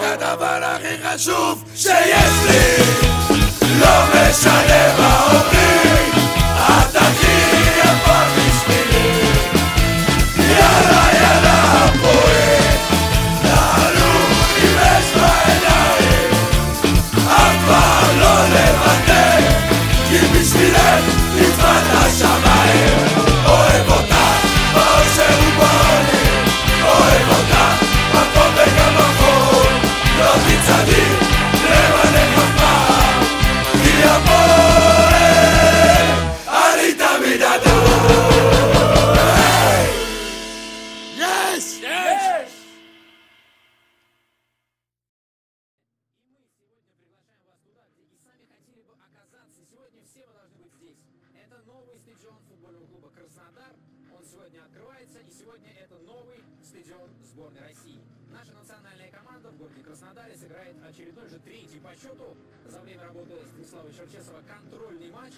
הדבר הכי חשוב שיש לי לא משנה Все вы должны быть здесь. Это новый стадион футбольного клуба Краснодар. Он сегодня открывается, и сегодня это новый стадион сборной России. Наша национальная команда в городе Краснодаре сыграет очередной же третий по счету за время работы Станислава Черчесова контрольный матч